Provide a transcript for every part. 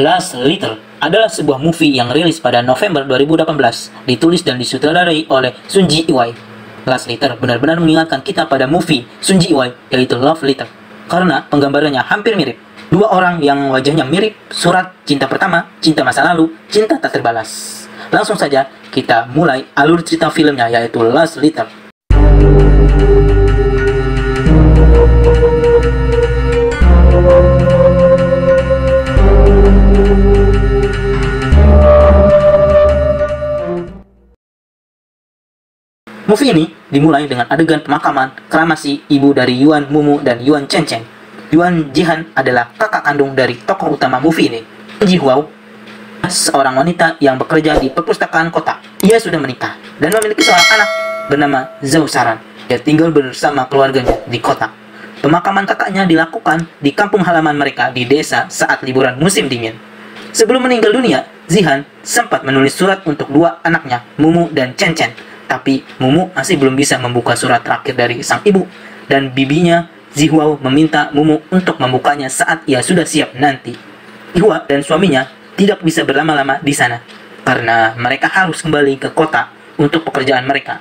Last Little adalah sebuah movie yang rilis pada November 2018, ditulis dan disutradarai oleh Sun Ji Iwai. Last Little benar-benar mengingatkan kita pada movie Sun Ji Iwai, yaitu Love Little, karena penggambarannya hampir mirip. Dua orang yang wajahnya mirip, surat cinta pertama, cinta masa lalu, cinta tak terbalas. Langsung saja kita mulai alur cerita filmnya yaitu Last Little. Movie ini dimulai dengan adegan pemakaman kramasi ibu dari Yuan Mumu dan Yuan Chen Chen. Yuan Jihan adalah kakak kandung dari tokoh utama movie ini. Ji Huao, seorang wanita yang bekerja di perpustakaan kota. Ia sudah menikah dan memiliki seorang anak bernama Zhao Saran. Ia tinggal bersama keluarganya di kota. Pemakaman kakaknya dilakukan di kampung halaman mereka di desa saat liburan musim dingin. Sebelum meninggal dunia, Zihan sempat menulis surat untuk dua anaknya, Mumu dan Chen Chen, tapi Mumu masih belum bisa membuka surat terakhir dari sang ibu, dan bibinya Zihuao meminta Mumu untuk membukanya saat ia sudah siap nanti. Ihwa dan suaminya tidak bisa berlama-lama di sana, karena mereka harus kembali ke kota untuk pekerjaan mereka.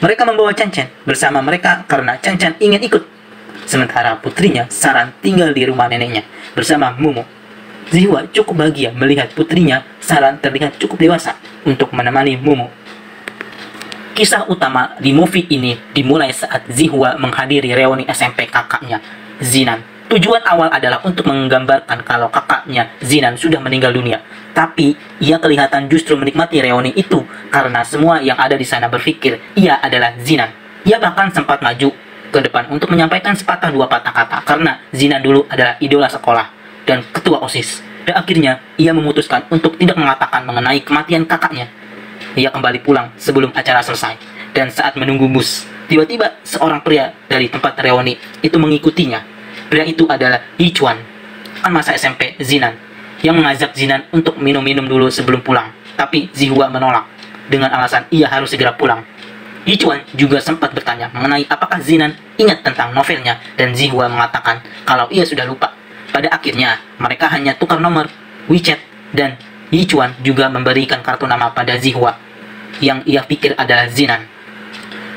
Mereka membawa Chen bersama mereka karena Chen ingin ikut. Sementara putrinya Saran tinggal di rumah neneknya bersama Mumu. Zihua cukup bahagia melihat putrinya Saran terlihat cukup dewasa untuk menemani Mumu. Kisah utama di movie ini dimulai saat Zihua menghadiri reuni SMP kakaknya, Zinan. Tujuan awal adalah untuk menggambarkan kalau kakaknya Zinan sudah meninggal dunia. Tapi ia kelihatan justru menikmati reuni itu karena semua yang ada di sana berpikir ia adalah Zinan. Ia bahkan sempat maju ke depan untuk menyampaikan sepatah dua patah kata karena Zinan dulu adalah idola sekolah dan ketua OSIS. Dan akhirnya ia memutuskan untuk tidak mengatakan mengenai kematian kakaknya ia kembali pulang sebelum acara selesai. Dan saat menunggu bus, tiba-tiba seorang pria dari tempat reuni itu mengikutinya. Pria itu adalah Yi Chuan, kan masa SMP Zinan, yang mengajak Zinan untuk minum-minum dulu sebelum pulang. Tapi Zihua menolak dengan alasan ia harus segera pulang. Yi Chuan juga sempat bertanya mengenai apakah Zinan ingat tentang novelnya dan Zihua mengatakan kalau ia sudah lupa. Pada akhirnya, mereka hanya tukar nomor WeChat dan Yi Chuan juga memberikan kartu nama pada Zihua yang ia pikir adalah Zinan.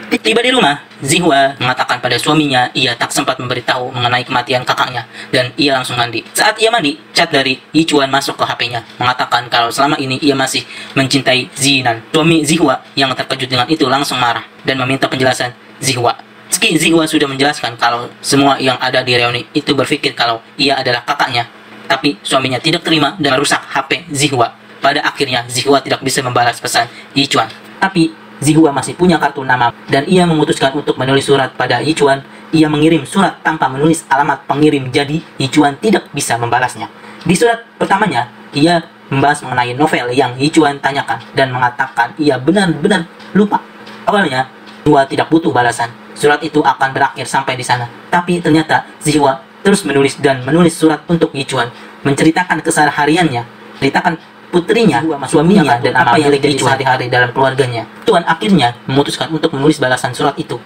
Tiba di rumah, Zihua mengatakan pada suaminya ia tak sempat memberitahu mengenai kematian kakaknya dan ia langsung mandi. Saat ia mandi, chat dari Yichuan masuk ke HP-nya mengatakan kalau selama ini ia masih mencintai Zinan. Suami Zihua yang terkejut dengan itu langsung marah dan meminta penjelasan Zihua. Meski Zihua sudah menjelaskan kalau semua yang ada di reuni itu berpikir kalau ia adalah kakaknya, tapi suaminya tidak terima dan merusak HP Zihua. Pada akhirnya, Zihua tidak bisa membalas pesan Yichuan. Tapi, Zihua masih punya kartu nama dan ia memutuskan untuk menulis surat pada Yichuan. Ia mengirim surat tanpa menulis alamat pengirim jadi Yichuan tidak bisa membalasnya. Di surat pertamanya, ia membahas mengenai novel yang Yichuan tanyakan dan mengatakan ia benar-benar lupa. Awalnya, Zihua tidak butuh balasan. Surat itu akan berakhir sampai di sana. Tapi ternyata Zihua terus menulis dan menulis surat untuk Yichuan, menceritakan kesehariannya, ceritakan putrinya, suaminya, dan apa yang terjadi sehari-hari dalam keluarganya. Tuan akhirnya memutuskan untuk menulis balasan surat itu,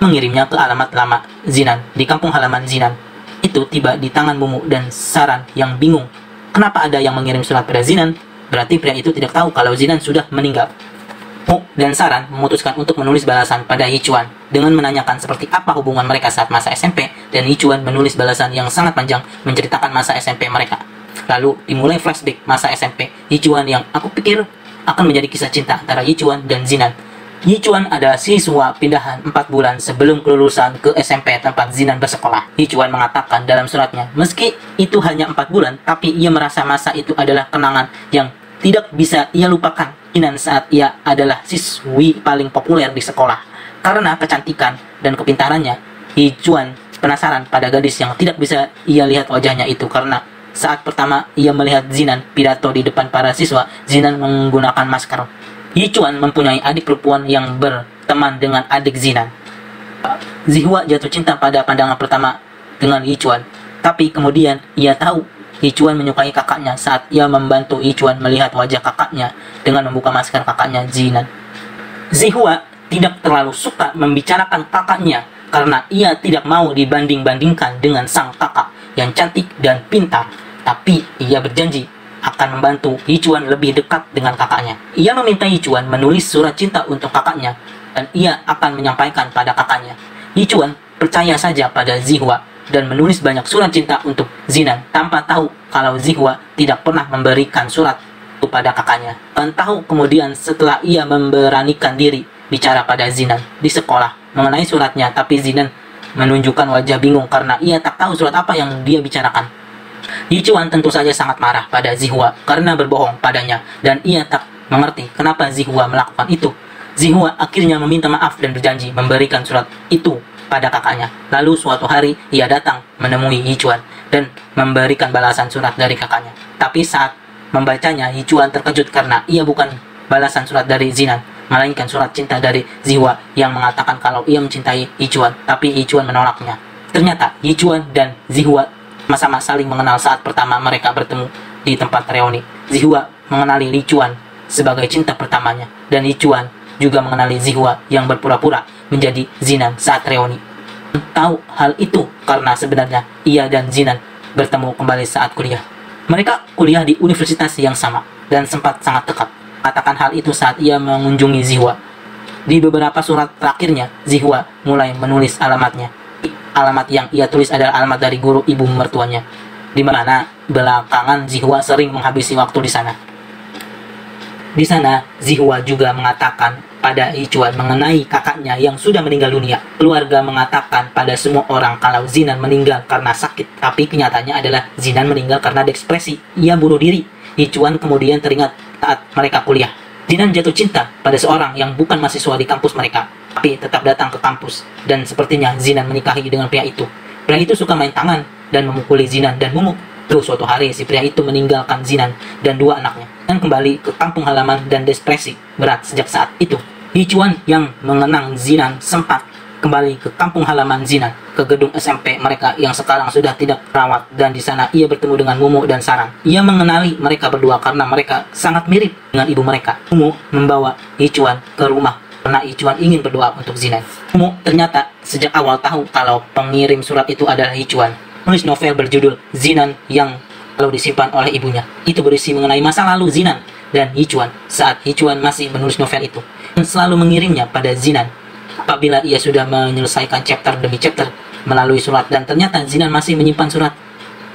mengirimnya ke alamat lama Zinan di kampung halaman Zinan. Itu tiba di tangan Mumu dan Saran yang bingung. Kenapa ada yang mengirim surat pada Zinan? Berarti pria itu tidak tahu kalau Zinan sudah meninggal. Mu dan Saran memutuskan untuk menulis balasan pada Yichuan dengan menanyakan seperti apa hubungan mereka saat masa SMP dan Yichuan menulis balasan yang sangat panjang menceritakan masa SMP mereka. Lalu dimulai flashback masa SMP Yichuan yang aku pikir akan menjadi kisah cinta antara Yichuan dan Zinan. Yichuan adalah siswa pindahan 4 bulan sebelum kelulusan ke SMP tempat Zinan bersekolah. Yichuan mengatakan dalam suratnya, meski itu hanya 4 bulan, tapi ia merasa masa itu adalah kenangan yang tidak bisa ia lupakan. Zinan saat ia adalah siswi paling populer di sekolah. Karena kecantikan dan kepintarannya, Yichuan penasaran pada gadis yang tidak bisa ia lihat wajahnya itu karena saat pertama ia melihat Zinan pidato di depan para siswa, Zinan menggunakan masker. Yichuan mempunyai adik perempuan yang berteman dengan adik Zinan. Zihua jatuh cinta pada pandangan pertama dengan Yichuan, tapi kemudian ia tahu Yichuan menyukai kakaknya saat ia membantu Yichuan melihat wajah kakaknya dengan membuka masker kakaknya Zinan. Zihua tidak terlalu suka membicarakan kakaknya karena ia tidak mau dibanding-bandingkan dengan sang kakak yang cantik dan pintar. Tapi ia berjanji akan membantu Yichuan lebih dekat dengan kakaknya. Ia meminta Yichuan menulis surat cinta untuk kakaknya dan ia akan menyampaikan pada kakaknya. Yichuan percaya saja pada Zihua dan menulis banyak surat cinta untuk Zinan tanpa tahu kalau Zihua tidak pernah memberikan surat kepada kakaknya. Dan tahu kemudian setelah ia memberanikan diri bicara pada Zinan di sekolah mengenai suratnya, tapi Zinan menunjukkan wajah bingung karena ia tak tahu surat apa yang dia bicarakan. Yichuan tentu saja sangat marah pada Zihua karena berbohong padanya dan ia tak mengerti kenapa Zihua melakukan itu. Zihua akhirnya meminta maaf dan berjanji memberikan surat itu pada kakaknya. Lalu suatu hari ia datang menemui Yichuan dan memberikan balasan surat dari kakaknya. Tapi saat Membacanya, Yichuan terkejut karena ia bukan balasan surat dari Zinan, melainkan surat cinta dari Ziwa yang mengatakan kalau ia mencintai Yichuan, tapi Yichuan menolaknya. Ternyata Yichuan dan Zihua sama-sama saling mengenal saat pertama mereka bertemu di tempat reuni. Zihua mengenali Yichuan sebagai cinta pertamanya, dan Yichuan juga mengenali Zihua yang berpura-pura menjadi Zinan saat reuni. Tahu hal itu karena sebenarnya ia dan Zinan bertemu kembali saat kuliah. Mereka kuliah di universitas yang sama dan sempat sangat dekat. Katakan hal itu saat ia mengunjungi Zihua. Di beberapa surat terakhirnya, Zihua mulai menulis alamatnya. Alamat yang ia tulis adalah alamat dari guru ibu mertuanya, di mana belakangan Zihua sering menghabisi waktu di sana. Di sana, Zihua juga mengatakan pada Yichuan mengenai kakaknya yang sudah meninggal dunia. Keluarga mengatakan pada semua orang kalau Zinan meninggal karena sakit, tapi kenyataannya adalah Zinan meninggal karena depresi. Ia bunuh diri. Yichuan kemudian teringat saat mereka kuliah. Zinan jatuh cinta pada seorang yang bukan mahasiswa di kampus mereka, tapi tetap datang ke kampus. Dan sepertinya Zinan menikahi dengan pria itu. Pria itu suka main tangan dan memukuli Zinan dan Mumu. Lalu suatu hari si pria itu meninggalkan Zinan dan dua anaknya dan kembali ke kampung halaman dan depresi berat sejak saat itu. Hichuan yang mengenang Zinan sempat kembali ke kampung halaman Zinan, ke gedung SMP mereka yang sekarang sudah tidak rawat dan di sana ia bertemu dengan Mumu dan Sarang. Ia mengenali mereka berdua karena mereka sangat mirip dengan ibu mereka. Mumu membawa Hichuan ke rumah karena Hichuan ingin berdoa untuk Zinan. Mumu ternyata sejak awal tahu kalau pengirim surat itu adalah Hichuan menulis novel berjudul Zinan yang lalu disimpan oleh ibunya. Itu berisi mengenai masa lalu Zinan dan Yichuan saat Yichuan masih menulis novel itu dan selalu mengirimnya pada Zinan apabila ia sudah menyelesaikan chapter demi chapter melalui surat dan ternyata Zinan masih menyimpan surat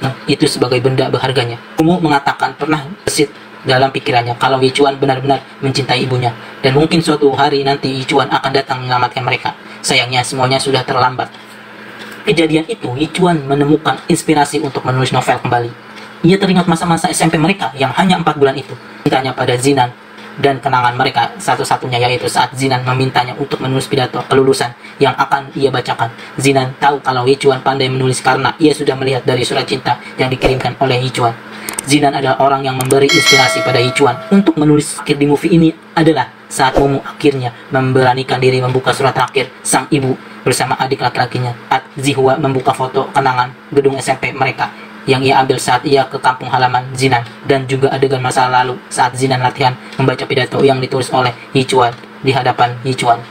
nah, itu sebagai benda berharganya. Kumu mengatakan pernah besit dalam pikirannya kalau Yichuan benar-benar mencintai ibunya dan mungkin suatu hari nanti Yichuan akan datang menyelamatkan mereka. Sayangnya semuanya sudah terlambat. Kejadian itu, Yichuan menemukan inspirasi untuk menulis novel kembali. Ia teringat masa-masa SMP mereka yang hanya empat bulan itu. Mintanya pada Zinan dan kenangan mereka satu-satunya yaitu saat Zinan memintanya untuk menulis pidato kelulusan yang akan ia bacakan. Zinan tahu kalau Yichuan pandai menulis karena ia sudah melihat dari surat cinta yang dikirimkan oleh Yichuan. Zinan adalah orang yang memberi inspirasi pada Yichuan untuk menulis akhir di movie ini adalah saat Momo akhirnya memberanikan diri membuka surat terakhir sang ibu bersama adik laki-lakinya. At Zihua membuka foto kenangan gedung SMP mereka yang ia ambil saat ia ke kampung halaman Zinan dan juga adegan masa lalu saat Zinan latihan membaca pidato yang ditulis oleh Yichuan di hadapan Yichuan.